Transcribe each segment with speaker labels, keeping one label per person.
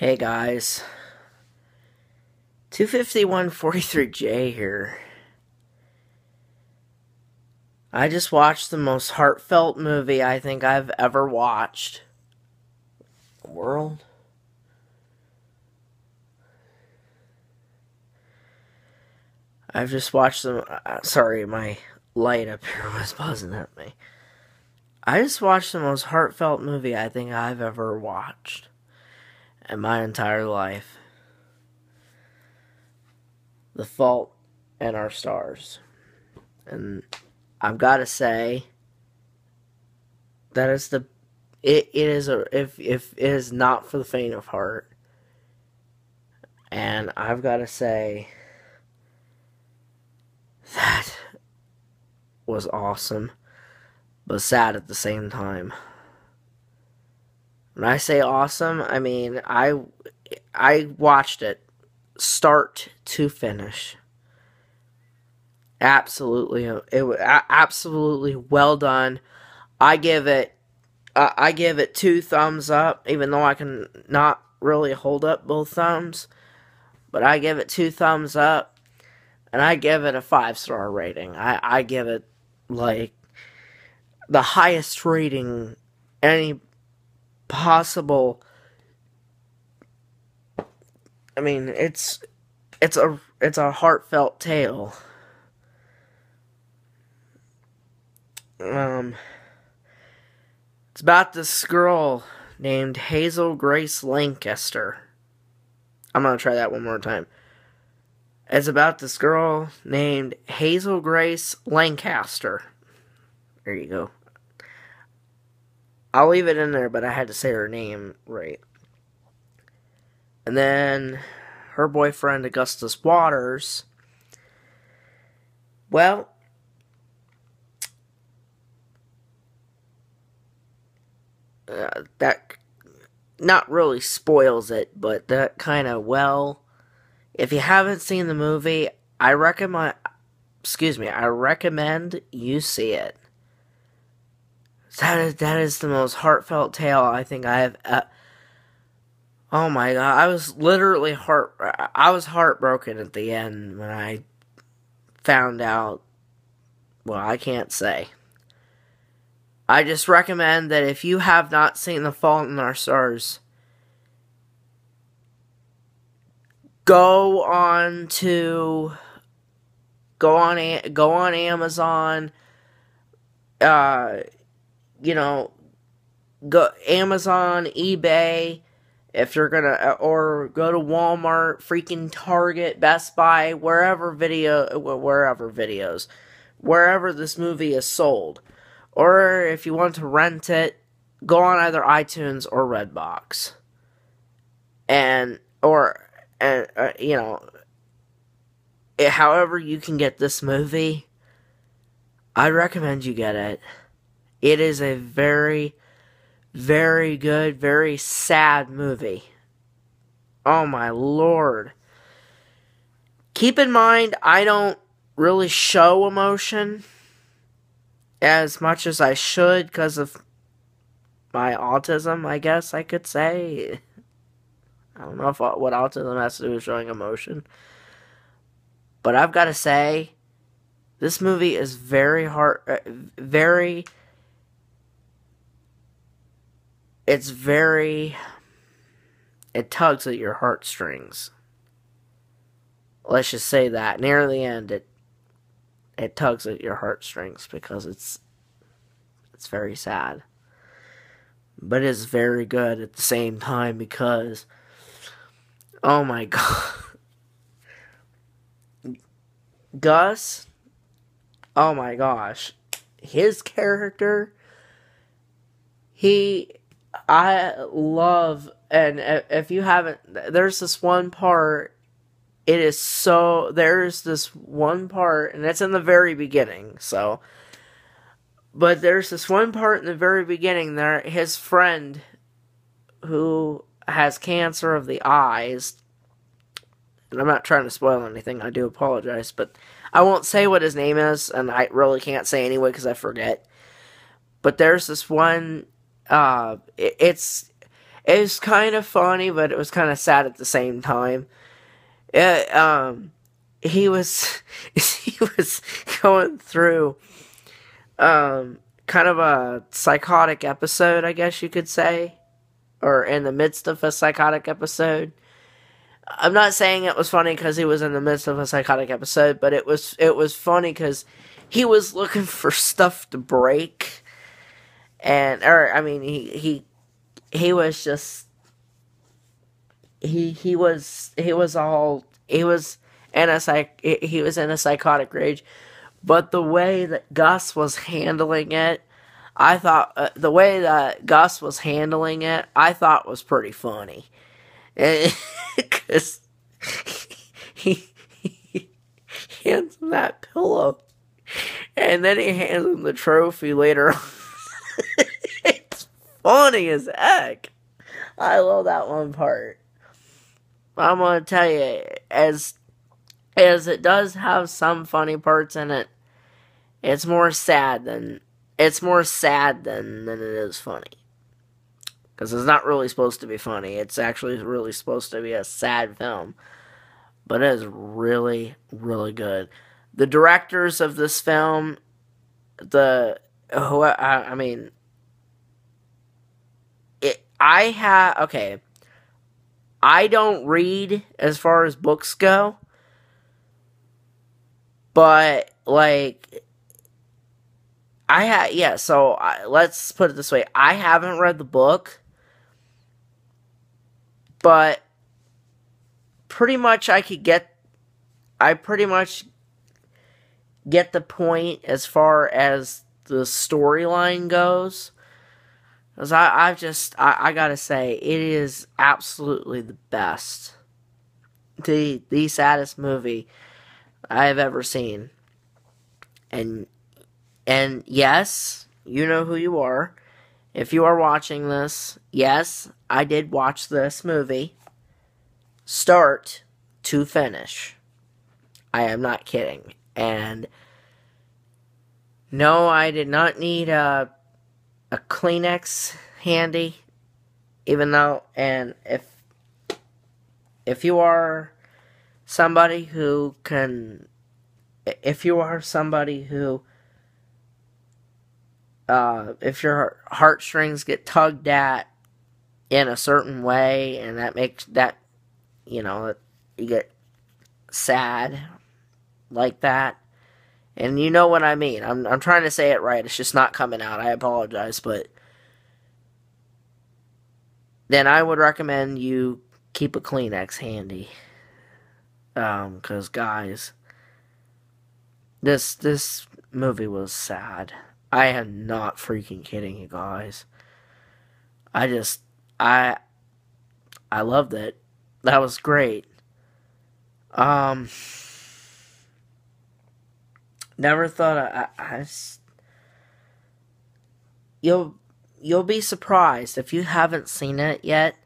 Speaker 1: Hey guys. 25143J here. I just watched the most heartfelt movie I think I've ever watched. World? I've just watched them. Uh, sorry, my light up here was buzzing at me. I just watched the most heartfelt movie I think I've ever watched in my entire life. The Fault in Our Stars. And I've got to say that is the it, it is a if if it is not for the faint of heart. And I've got to say that was awesome, but sad at the same time. When I say awesome, I mean I I watched it start to finish. Absolutely, it was absolutely well done. I give it uh, I give it two thumbs up, even though I can not really hold up both thumbs. But I give it two thumbs up, and I give it a five star rating. I, I give it like the highest rating any possible. I mean, it's it's a it's a heartfelt tale. Um, it's about this girl named Hazel Grace Lancaster. I'm gonna try that one more time. It's about this girl named Hazel Grace Lancaster. There you go. I'll leave it in there, but I had to say her name right. And then her boyfriend, Augustus Waters. Well, uh, that not really spoils it, but that kind of, well, if you haven't seen the movie, I recommend, excuse me, I recommend you see it. That is that is the most heartfelt tale I think I have. Uh, oh my god, I was literally heart. I was heartbroken at the end when I found out. Well, I can't say. I just recommend that if you have not seen The Fault in Our Stars, go on to go on go on Amazon. Uh, you know, go Amazon, eBay, if you're gonna, uh, or go to Walmart, freaking Target, Best Buy, wherever video, wherever videos, wherever this movie is sold, or if you want to rent it, go on either iTunes or Redbox, and or and uh, you know, however you can get this movie, I recommend you get it. It is a very, very good, very sad movie. Oh my lord. Keep in mind, I don't really show emotion as much as I should because of my autism, I guess I could say. I don't know if, what autism has to do with showing emotion. But I've got to say, this movie is very hard, uh, very it's very it tugs at your heartstrings. Let's just say that. Near the end it it tugs at your heartstrings because it's it's very sad. But it's very good at the same time because oh my god. Gus oh my gosh. His character he I love, and if you haven't, there's this one part. It is so. There's this one part, and it's in the very beginning. So, but there's this one part in the very beginning there. His friend, who has cancer of the eyes, and I'm not trying to spoil anything. I do apologize, but I won't say what his name is, and I really can't say anyway because I forget. But there's this one uh, it, it's it was kind of funny, but it was kind of sad at the same time. It, um, he was he was going through um kind of a psychotic episode, I guess you could say, or in the midst of a psychotic episode. I'm not saying it was funny because he was in the midst of a psychotic episode, but it was it was funny because he was looking for stuff to break, and or I mean he he he was just he he was he was all he was in a psych he was in a psychotic rage, but the way that Gus was handling it, I thought uh, the way that Gus was handling it, I thought was pretty funny, because he, he hands him that pillow, and then he hands him the trophy later. It's funny as heck. I love that one part. I'm gonna tell you, as as it does have some funny parts in it, it's more sad than it's more sad than than it is funny. Because it's not really supposed to be funny. It's actually really supposed to be a sad film. But it is really, really good. The directors of this film, the who I, I mean, it. I have okay. I don't read as far as books go. But like I had yeah, so I, let's put it this way. I haven't read the book, but pretty much I could get I pretty much get the point as far as the storyline goes. Cause I, I've just I, I gotta say it is absolutely the best. The the saddest movie I have ever seen. And and yes, you know who you are. If you are watching this, yes, I did watch this movie start to finish. I am not kidding. And no, I did not need a a Kleenex handy even though and if if you are somebody who can if you are somebody who uh, if your heartstrings get tugged at in a certain way and that makes that you know you get sad like that and you know what I mean I'm I'm trying to say it right it's just not coming out I apologize but then I would recommend you keep a Kleenex handy um, cause guys, this this movie was sad. I am not freaking kidding you guys. I just I I loved it. That was great. Um never thought I, I, I you'll you'll be surprised if you haven't seen it yet.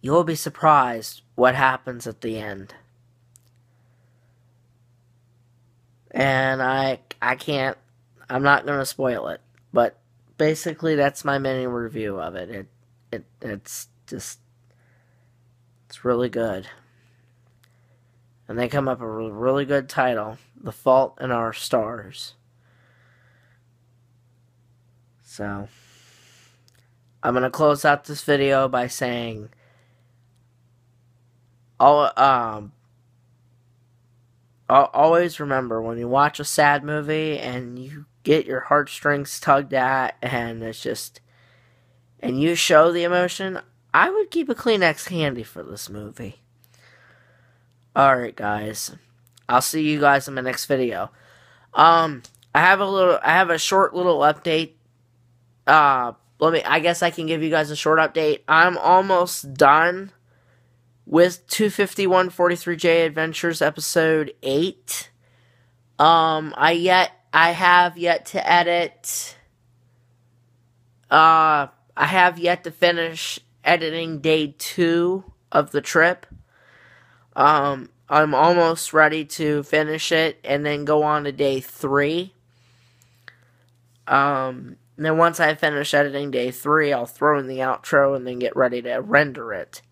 Speaker 1: You'll be surprised what happens at the end. and I I can't I'm not gonna spoil it, but basically that's my mini review of it. It it it's just it's really good. And they come up with a really good title, The Fault in Our Stars. So I'm gonna close out this video by saying all um always remember when you watch a sad movie and you get your heartstrings tugged at and it's just and you show the emotion i would keep a kleenex handy for this movie alright guys i'll see you guys in my next video um i have a little i have a short little update uh let me i guess i can give you guys a short update i'm almost done with 25143J Adventures episode 8. Um I yet I have yet to edit uh I have yet to finish editing day 2 of the trip. Um I'm almost ready to finish it and then go on to day 3. Um then once I finish editing day three, I'll throw in the outro and then get ready to render it.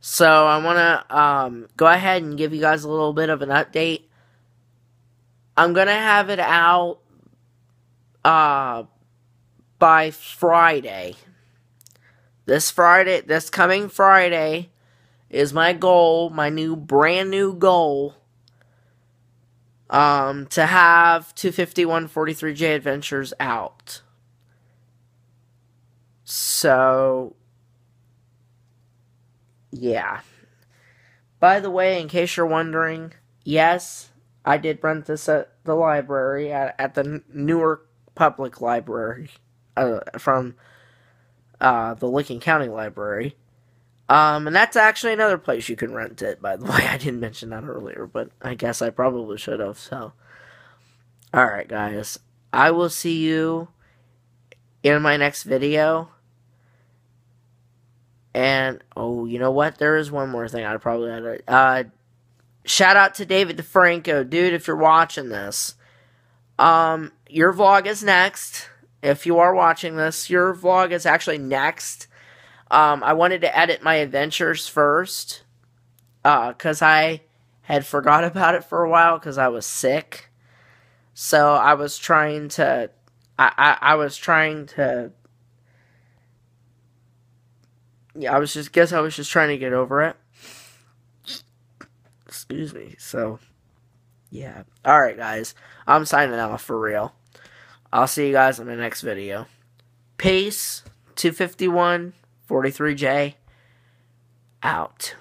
Speaker 1: So I want to um, go ahead and give you guys a little bit of an update. I'm going to have it out uh, by Friday. This Friday, this coming Friday, is my goal, my new brand new goal um, to have 25143J Adventures out. So, yeah. By the way, in case you're wondering, yes, I did rent this at the library, at, at the Newark Public Library, uh, from uh, the Licking County Library. Um, and that's actually another place you can rent it, by the way. I didn't mention that earlier, but I guess I probably should have, so. Alright, guys. I will see you in my next video. And, oh, you know what? There is one more thing I probably had to, uh, shout out to David DeFranco. Dude, if you're watching this, um, your vlog is next. If you are watching this, your vlog is actually next. Um, I wanted to edit my adventures first because uh, I had forgot about it for a while because I was sick. So I was trying to, I, I, I was trying to, yeah, I was just, guess I was just trying to get over it. Excuse me. So, yeah. Alright, guys. I'm signing off for real. I'll see you guys in the next video. Peace. 251. 43J out.